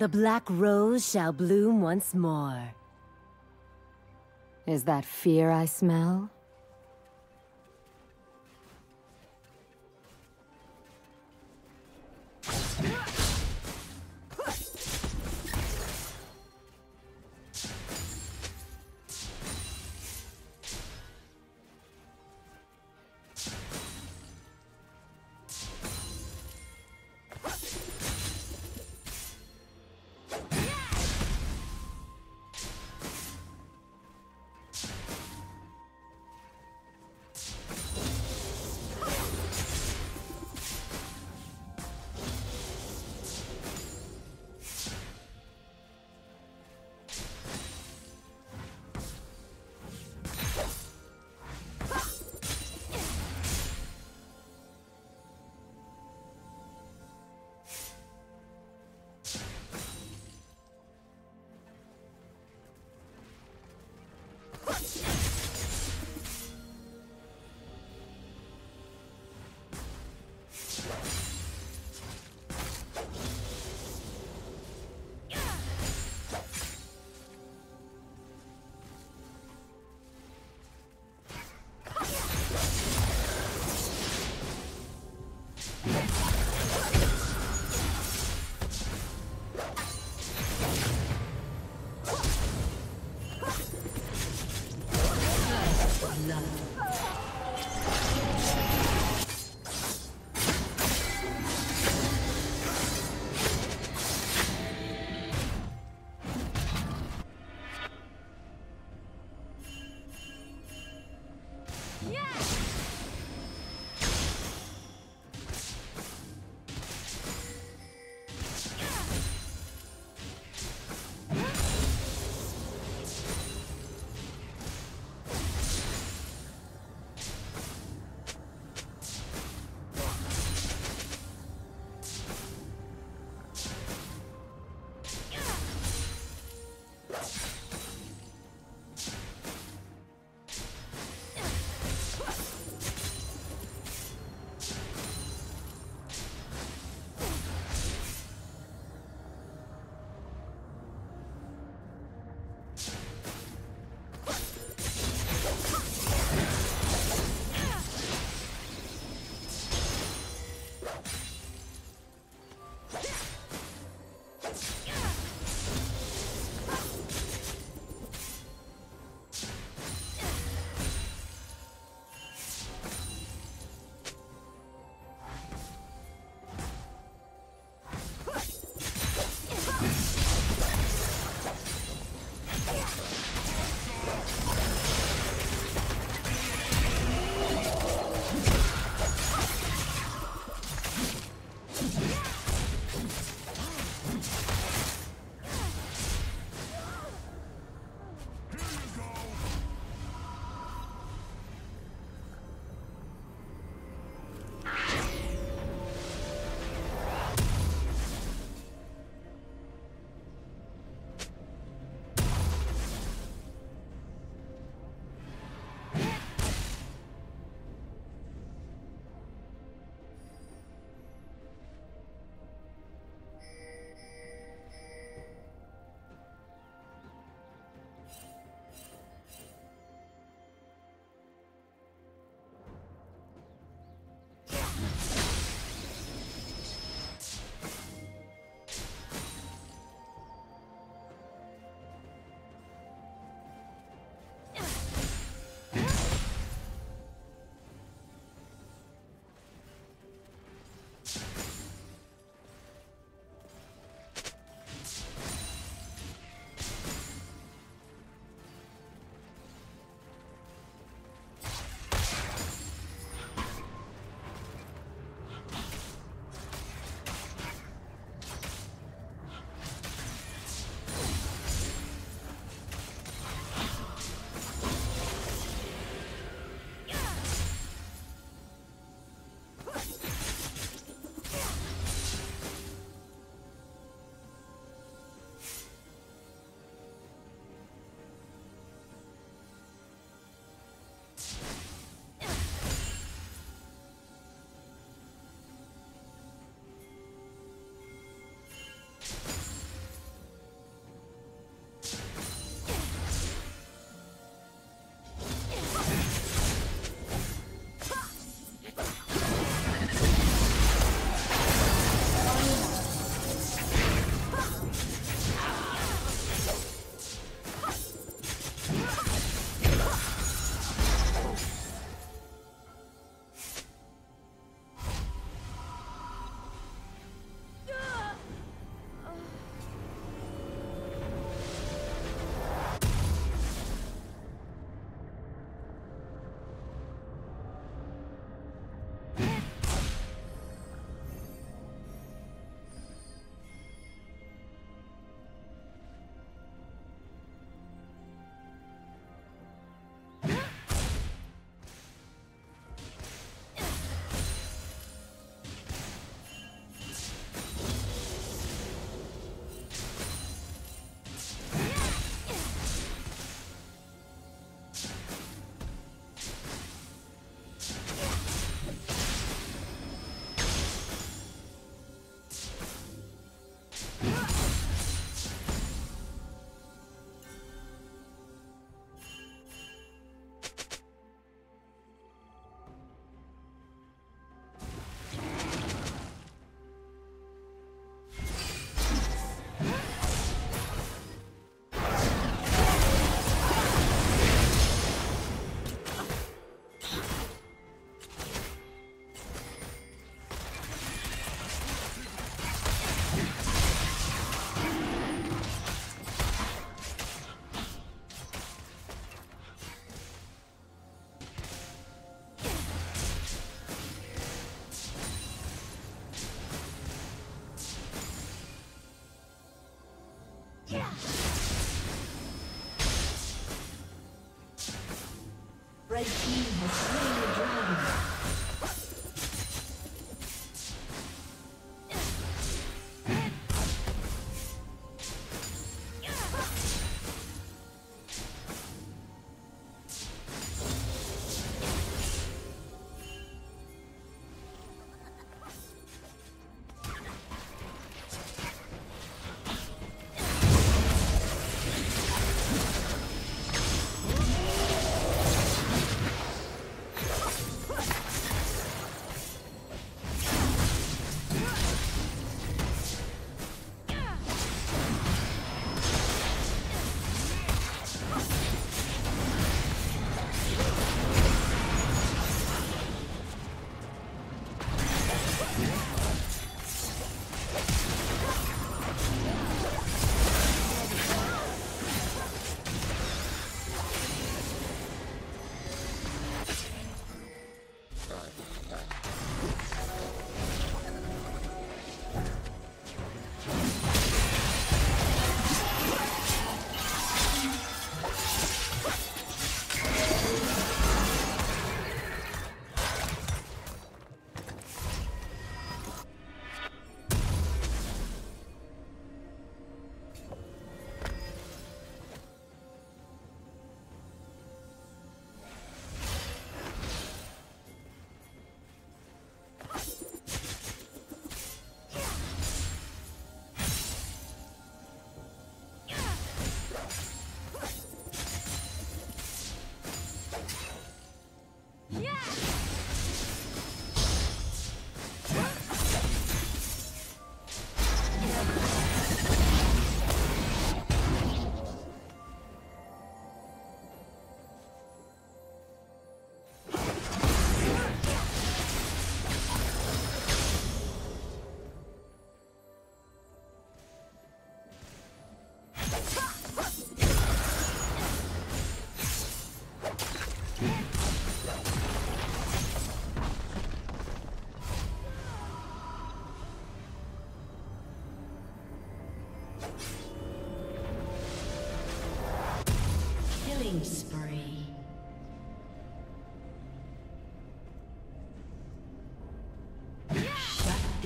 The black rose shall bloom once more. Is that fear I smell?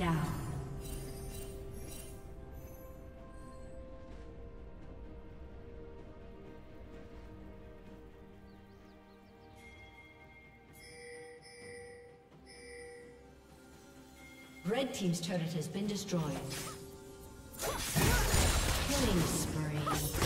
Down. Red Team's turret has been destroyed. Killing spree.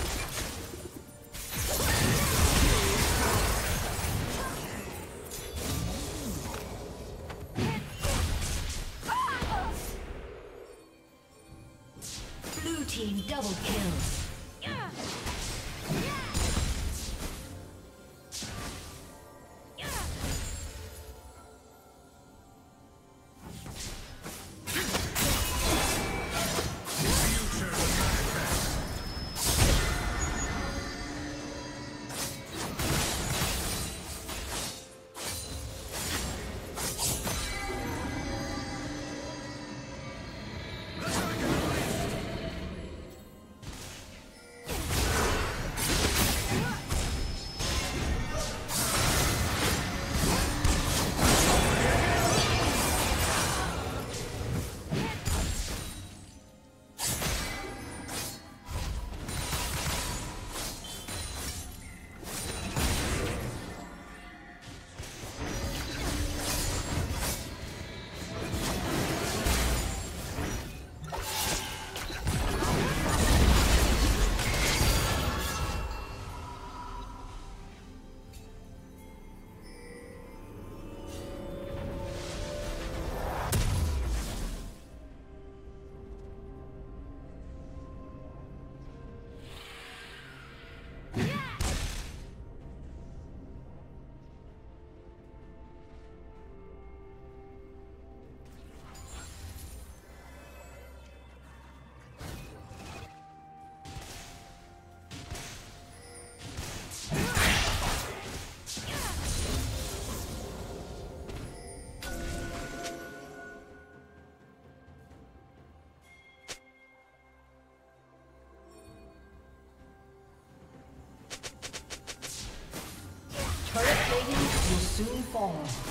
Fall.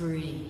Killing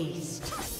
Aced.